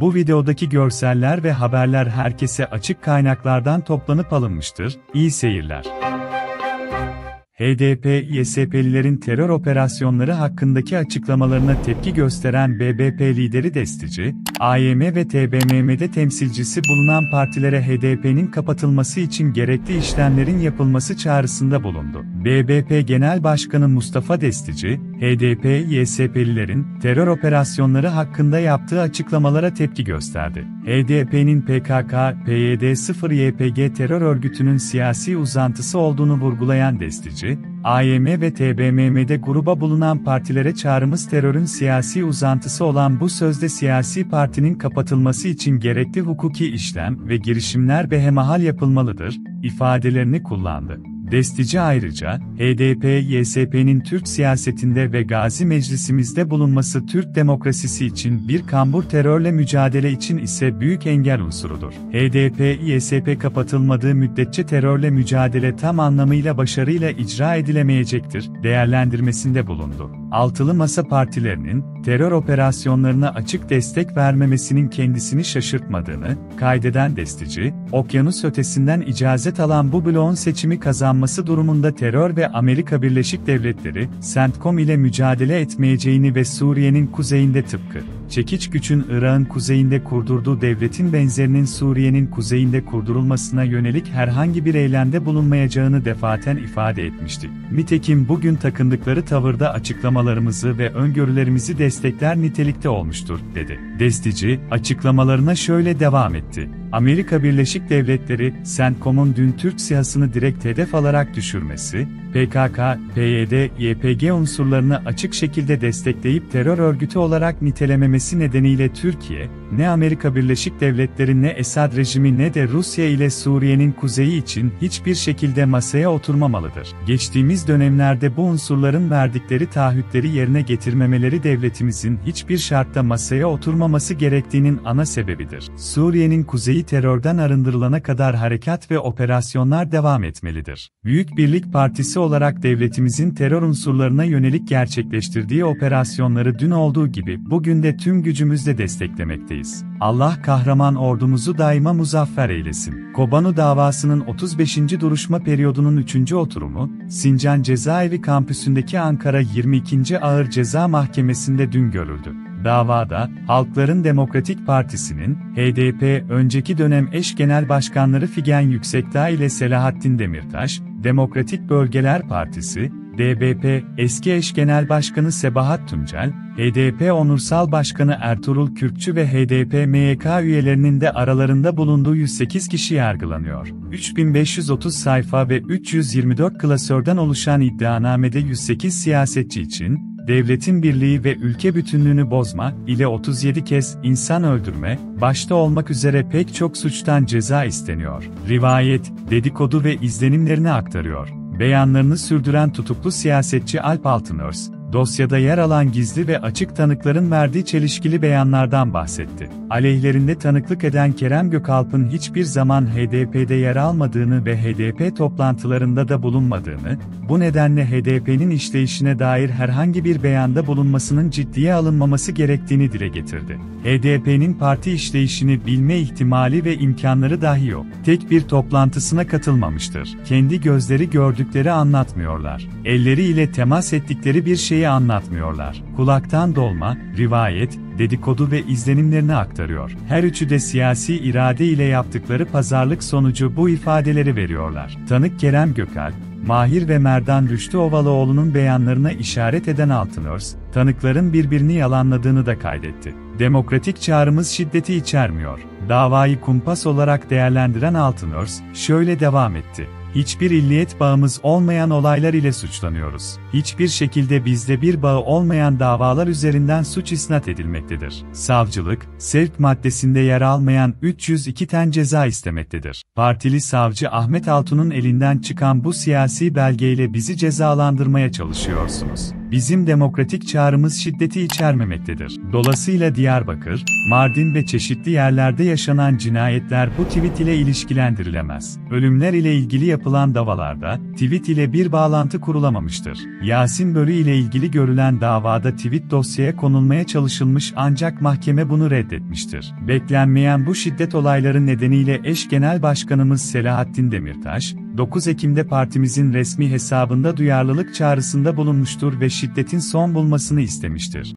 Bu videodaki görseller ve haberler herkese açık kaynaklardan toplanıp alınmıştır. İyi seyirler. HDP, YSP'lilerin terör operasyonları hakkındaki açıklamalarına tepki gösteren BBP lideri Destici, AYM ve TBMM'de temsilcisi bulunan partilere HDP'nin kapatılması için gerekli işlemlerin yapılması çağrısında bulundu. BBP Genel Başkanı Mustafa Destici, HDP, YSP'lilerin terör operasyonları hakkında yaptığı açıklamalara tepki gösterdi. HDP'nin PKK, PYD-0 YPG terör örgütünün siyasi uzantısı olduğunu vurgulayan Destici, AYM ve TBMM'de gruba bulunan partilere çağrımız terörün siyasi uzantısı olan bu sözde siyasi partinin kapatılması için gerekli hukuki işlem ve girişimler behemahal yapılmalıdır, ifadelerini kullandı. Destici ayrıca, HDP-YSP'nin Türk siyasetinde ve Gazi Meclisimizde bulunması Türk demokrasisi için bir kambur terörle mücadele için ise büyük engel unsurudur. HDP-YSP kapatılmadığı müddetçe terörle mücadele tam anlamıyla başarıyla icra edilemeyecektir, değerlendirmesinde bulundu. Altılı Masa partilerinin, terör operasyonlarına açık destek vermemesinin kendisini şaşırtmadığını, kaydeden Destici, okyanus ötesinden icazet alan bu bloğun seçimi kazanması durumunda terör ve Amerika Birleşik Devletleri, CENTCOM ile mücadele etmeyeceğini ve Suriye'nin kuzeyinde tıpkı, çekiç gücün Irak'ın kuzeyinde kurdurduğu devletin benzerinin Suriye'nin kuzeyinde kurdurulmasına yönelik herhangi bir eylemde bulunmayacağını defaten ifade etmişti. Nitekim bugün takındıkları tavırda açıklamalarımızı ve öngörülerimizi destekler nitelikte olmuştur, dedi. Destici, açıklamalarına şöyle devam etti. Amerika Birleşik Devletleri, CENTCOM'un dün Türk siyasını direkt hedef alarak düşürmesi, PKK, PYD, YPG unsurlarını açık şekilde destekleyip terör örgütü olarak nitelememesi nedeniyle Türkiye, ne Amerika Birleşik Devletleri ne Esad rejimi ne de Rusya ile Suriye'nin kuzeyi için hiçbir şekilde masaya oturmamalıdır. Geçtiğimiz dönemlerde bu unsurların verdikleri taahhütleri yerine getirmemeleri devletimizin hiçbir şartta masaya oturmaması gerektiğinin ana sebebidir. Suriye'nin kuzeyi terörden arındırılana kadar harekat ve operasyonlar devam etmelidir. Büyük Birlik Partisi olarak devletimizin terör unsurlarına yönelik gerçekleştirdiği operasyonları dün olduğu gibi bugün de tüm gücümüzle desteklemekteyiz. Allah kahraman ordumuzu daima muzaffer eylesin. Kobanu davasının 35. duruşma periyodunun 3. oturumu, Sincan Cezaevi kampüsündeki Ankara 22. Ağır Ceza Mahkemesi'nde dün görüldü. Davada, Halkların Demokratik Partisi'nin, HDP önceki dönem eş genel başkanları Figen Yüksekdağ ile Selahattin Demirtaş, Demokratik Bölgeler Partisi, DBP, eski eş genel başkanı Sebahat Tuncel, HDP Onursal Başkanı Ertuğrul Kürkçü ve HDP MYK üyelerinin de aralarında bulunduğu 108 kişi yargılanıyor. 3530 sayfa ve 324 klasörden oluşan iddianamede 108 siyasetçi için, devletin birliği ve ülke bütünlüğünü bozma ile 37 kez insan öldürme, başta olmak üzere pek çok suçtan ceza isteniyor. Rivayet, dedikodu ve izlenimlerini aktarıyor. Beyanlarını sürdüren tutuklu siyasetçi Alp Altınörs, dosyada yer alan gizli ve açık tanıkların verdiği çelişkili beyanlardan bahsetti. Aleyhlerinde tanıklık eden Kerem Gökalp'ın hiçbir zaman HDP'de yer almadığını ve HDP toplantılarında da bulunmadığını, bu nedenle HDP'nin işleyişine dair herhangi bir beyanda bulunmasının ciddiye alınmaması gerektiğini dile getirdi. HDP'nin parti işleyişini bilme ihtimali ve imkanları dahi yok. Tek bir toplantısına katılmamıştır. Kendi gözleri gördükleri anlatmıyorlar. Elleriyle temas ettikleri bir şeyi anlatmıyorlar. Kulaktan dolma, rivayet, dedikodu ve izlenimlerini aktarıyor. Her üçü de siyasi irade ile yaptıkları pazarlık sonucu bu ifadeleri veriyorlar. Tanık Kerem Gökalp, Mahir ve Merdan Rüştü Ovalıoğlu'nun beyanlarına işaret eden Altınörs, tanıkların birbirini yalanladığını da kaydetti. Demokratik çağrımız şiddeti içermiyor. Davayı kumpas olarak değerlendiren Altınörs, şöyle devam etti hiçbir illiyet bağımız olmayan olaylar ile suçlanıyoruz. Hiçbir şekilde bizde bir bağı olmayan davalar üzerinden suç isnat edilmektedir. Savcılık, sevk maddesinde yer almayan 302 ten ceza istemektedir. Partili savcı Ahmet Altun'un elinden çıkan bu siyasi belgeyle bizi cezalandırmaya çalışıyorsunuz. Bizim demokratik çağrımız şiddeti içermemektedir. Dolayısıyla Diyarbakır, Mardin ve çeşitli yerlerde yaşanan cinayetler bu tweet ile ilişkilendirilemez. Ölümler ile ilgili yapılan davalarda, tweet ile bir bağlantı kurulamamıştır. Yasin Börü ile ilgili görülen davada tweet dosyaya konulmaya çalışılmış ancak mahkeme bunu reddetmiştir. Beklenmeyen bu şiddet olayları nedeniyle eş genel başkanımız Selahattin Demirtaş, 9 Ekim'de partimizin resmi hesabında duyarlılık çağrısında bulunmuştur ve şiddetin son bulmasını istemiştir.